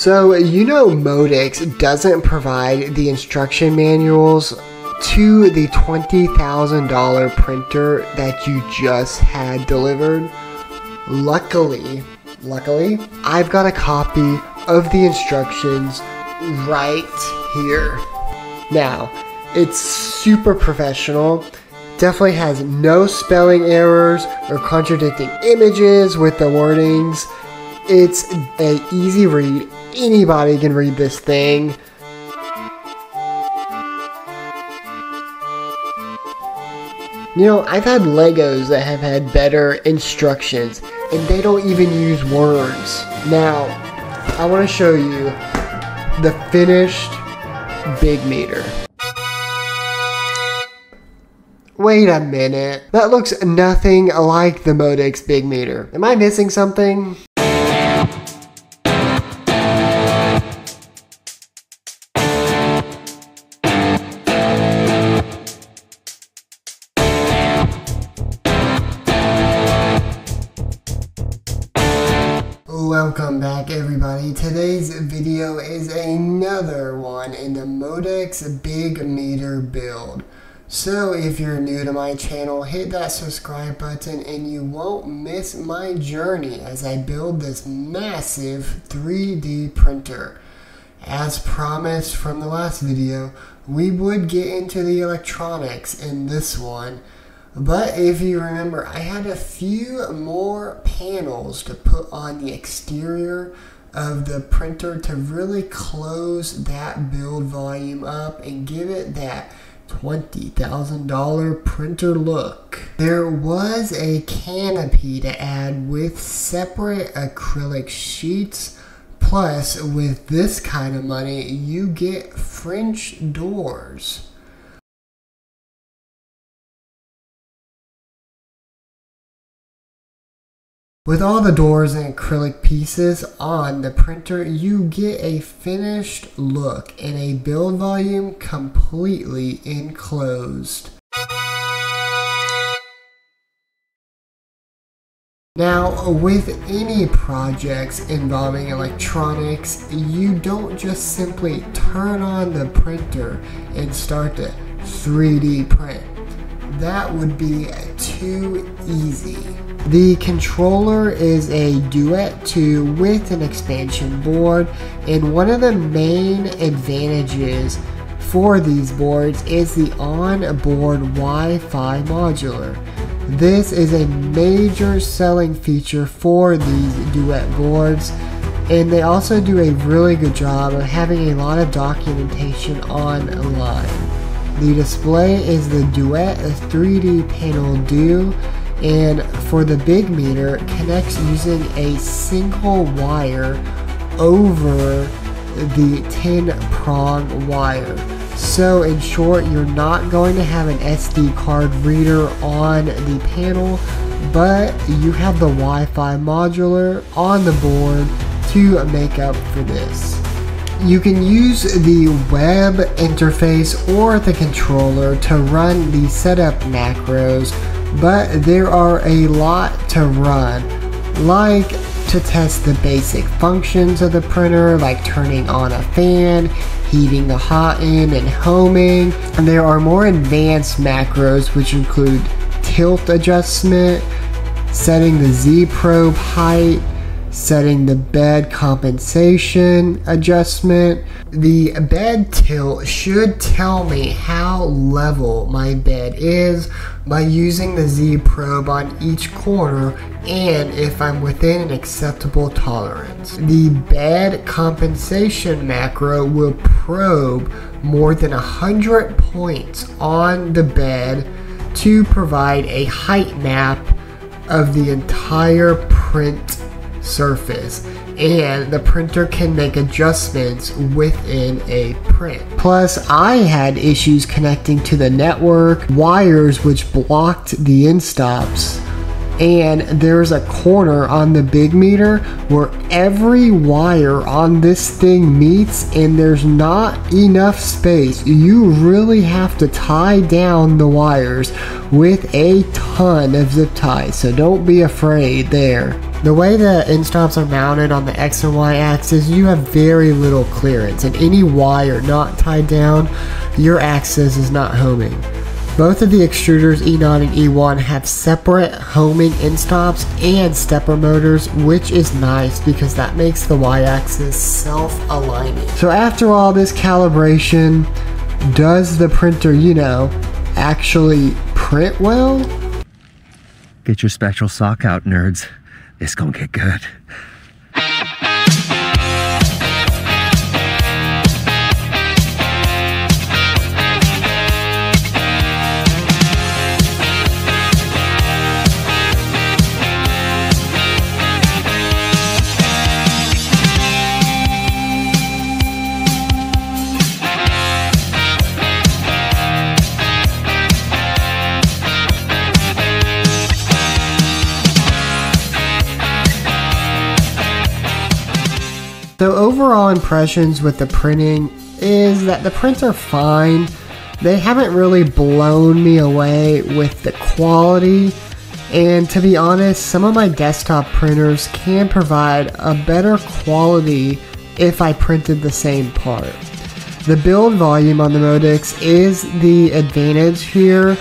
So, you know Modix doesn't provide the instruction manuals to the $20,000 printer that you just had delivered. Luckily, luckily, I've got a copy of the instructions right here. Now, it's super professional. Definitely has no spelling errors or contradicting images with the wordings. It's a easy read. Anybody can read this thing. You know, I've had Legos that have had better instructions, and they don't even use words. Now, I want to show you the finished Big Meter. Wait a minute. That looks nothing like the Modix Big Meter. Am I missing something? Welcome back everybody. Today's video is another one in the Modix Big Meter build. So if you're new to my channel, hit that subscribe button and you won't miss my journey as I build this massive 3D printer. As promised from the last video, we would get into the electronics in this one. But if you remember, I had a few more panels to put on the exterior of the printer to really close that build volume up and give it that $20,000 printer look. There was a canopy to add with separate acrylic sheets. Plus, with this kind of money, you get French doors. With all the doors and acrylic pieces on the printer, you get a finished look and a build volume completely enclosed. Now, with any projects involving electronics, you don't just simply turn on the printer and start to 3D print. That would be too easy. The controller is a Duet 2 with an expansion board, and one of the main advantages for these boards is the on-board Wi-Fi modular. This is a major selling feature for these Duet boards, and they also do a really good job of having a lot of documentation online. The display is the Duet 3D PanelDue and for the big meter connects using a single wire over the 10 prong wire. So in short, you're not going to have an SD card reader on the panel, but you have the Wi-Fi modular on the board to make up for this. You can use the web interface or the controller to run the setup macros but there are a lot to run, like to test the basic functions of the printer, like turning on a fan, heating the hot end, and homing. And there are more advanced macros, which include tilt adjustment, setting the Z probe height, setting the bed compensation adjustment. The bed tilt should tell me how level my bed is by using the Z probe on each corner and if I'm within an acceptable tolerance. The bed compensation macro will probe more than 100 points on the bed to provide a height map of the entire print surface and the printer can make adjustments within a print. Plus, I had issues connecting to the network, wires which blocked the end-stops, and there's a corner on the big meter where every wire on this thing meets and there's not enough space. You really have to tie down the wires with a ton of zip ties, so don't be afraid there. The way the end stops are mounted on the X and Y axis, you have very little clearance, and any wire not tied down, your axis is not homing. Both of the extruders E9 and E1 have separate homing end stops and stepper motors, which is nice because that makes the y-axis self-aligning. So after all this calibration, does the printer, you know, actually print well? Get your spectral sock out, nerds. It's gonna get good. So overall impressions with the printing is that the prints are fine. They haven't really blown me away with the quality. And to be honest, some of my desktop printers can provide a better quality if I printed the same part. The build volume on the Modix is the advantage here,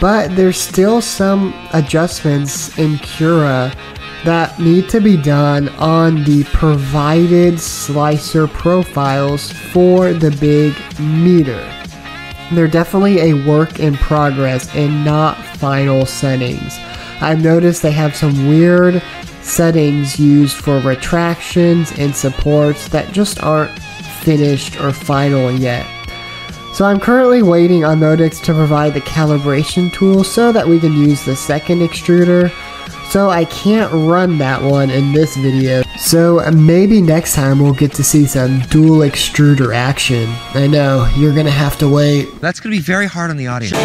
but there's still some adjustments in Cura that need to be done on the provided slicer profiles for the big meter. They're definitely a work in progress and not final settings. I've noticed they have some weird settings used for retractions and supports that just aren't finished or final yet. So I'm currently waiting on Modix to provide the calibration tool so that we can use the second extruder so I can't run that one in this video. So maybe next time we'll get to see some dual extruder action. I know, you're gonna have to wait. That's gonna be very hard on the audience.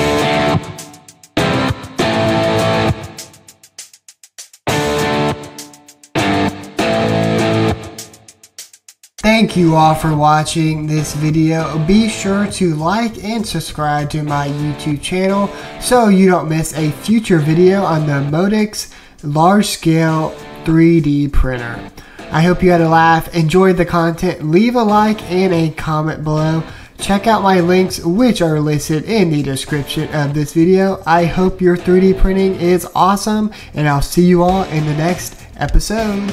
Thank you all for watching this video. Be sure to like and subscribe to my YouTube channel so you don't miss a future video on the Modix large scale 3D printer. I hope you had a laugh, enjoyed the content, leave a like and a comment below. Check out my links which are listed in the description of this video. I hope your 3D printing is awesome and I'll see you all in the next episode.